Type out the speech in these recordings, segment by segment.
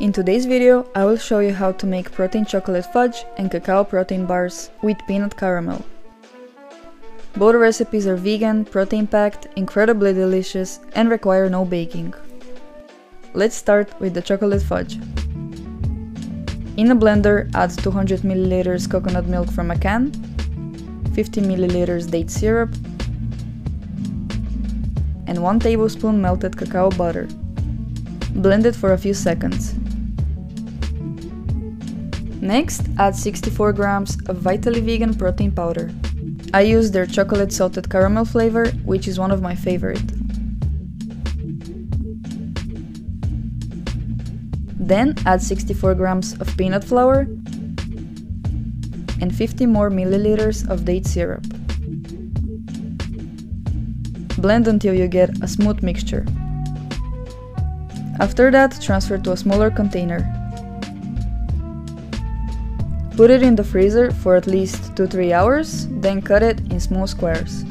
In today's video, I will show you how to make protein chocolate fudge and cacao protein bars with peanut caramel. Both recipes are vegan, protein packed, incredibly delicious and require no baking. Let's start with the chocolate fudge. In a blender, add 200 ml coconut milk from a can, 50 ml date syrup, and 1 tablespoon melted cacao butter. Blend it for a few seconds. Next, add 64 grams of Vitally Vegan protein powder. I use their chocolate salted caramel flavor, which is one of my favorite. Then add 64 grams of peanut flour and 50 more milliliters of date syrup. Blend until you get a smooth mixture. After that, transfer to a smaller container. Put it in the freezer for at least 2-3 hours, then cut it in small squares.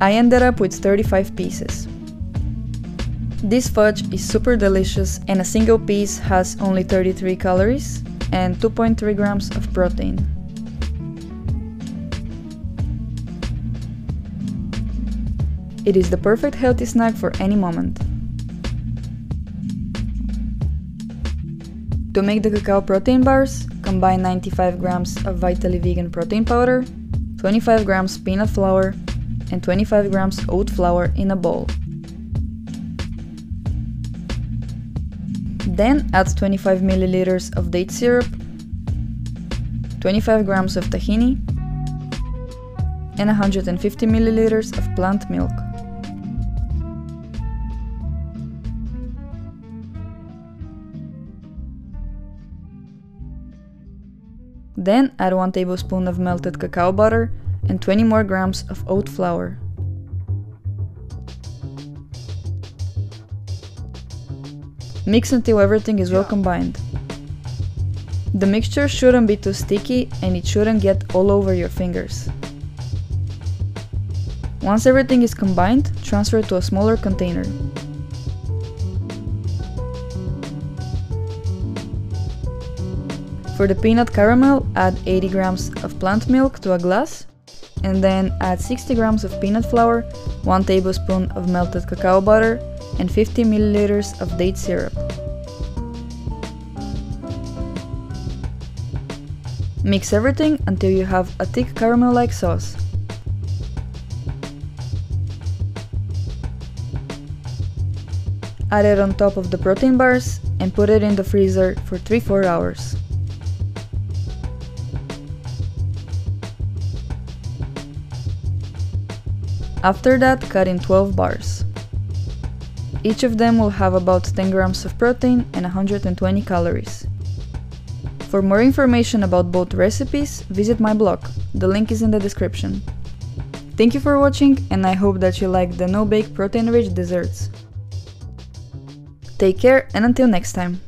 I ended up with 35 pieces. This fudge is super delicious and a single piece has only 33 calories and 2.3 grams of protein. It is the perfect healthy snack for any moment. To make the cacao protein bars, combine 95 grams of Vitally Vegan protein powder, 25 grams peanut flour, and 25 grams oat flour in a bowl. Then add 25 milliliters of date syrup, 25 grams of tahini, and 150 milliliters of plant milk. Then add 1 tablespoon of melted cacao butter and 20 more grams of oat flour. Mix until everything is well combined. The mixture shouldn't be too sticky and it shouldn't get all over your fingers. Once everything is combined, transfer to a smaller container. For the peanut caramel, add 80 grams of plant milk to a glass, and then add 60 grams of peanut flour, 1 tablespoon of melted cacao butter, and 50 milliliters of date syrup. Mix everything until you have a thick caramel-like sauce. Add it on top of the protein bars and put it in the freezer for 3-4 hours. After that, cut in 12 bars. Each of them will have about 10 grams of protein and 120 calories. For more information about both recipes, visit my blog, the link is in the description. Thank you for watching and I hope that you like the no-bake protein-rich desserts. Take care and until next time!